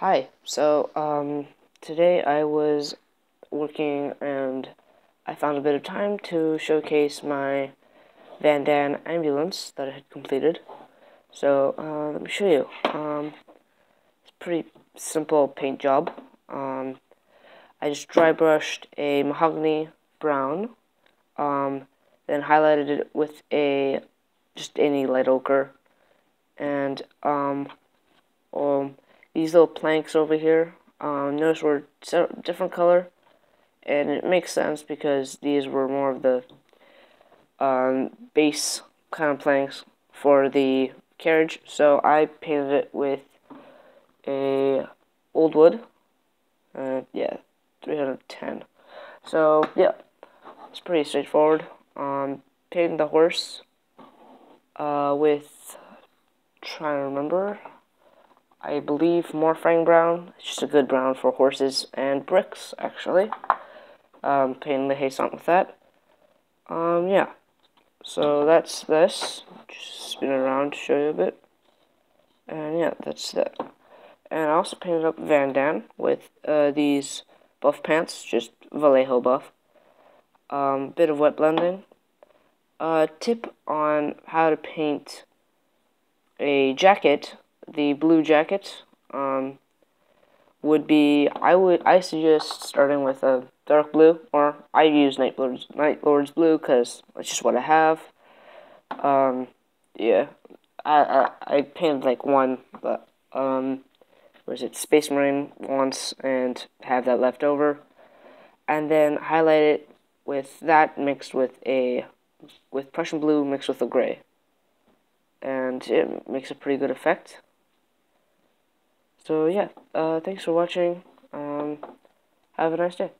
Hi. So, um, today I was working and I found a bit of time to showcase my Van Dan ambulance that I had completed. So, uh, let me show you. Um, it's a pretty simple paint job. Um, I just dry brushed a mahogany brown, um, then highlighted it with a just any light ochre, and um, um, these little planks over here, um, notice were different color, and it makes sense because these were more of the um, base kind of planks for the carriage. So I painted it with a old wood, uh, yeah, 310. So yeah, it's pretty straightforward. Um, painting the horse uh, with trying to remember I believe Mournfang brown. It's just a good brown for horses and bricks, actually. Um, painting the Haisant with that. Um, yeah. So that's this. Just spin it around to show you a bit. And yeah, that's that. And I also painted up Van Dan with uh, these buff pants, just Vallejo buff. Um, bit of wet blending. A tip on how to paint a jacket the blue jacket um, would be I would I suggest starting with a dark blue or I use Night Lord's Night Lord's blue because that's just what I have. Um, yeah, I, I I painted like one, but um, was it Space Marine once and have that left over, and then highlight it with that mixed with a with Prussian blue mixed with a gray, and it makes a pretty good effect. So yeah, uh, thanks for watching. Um, have a nice day.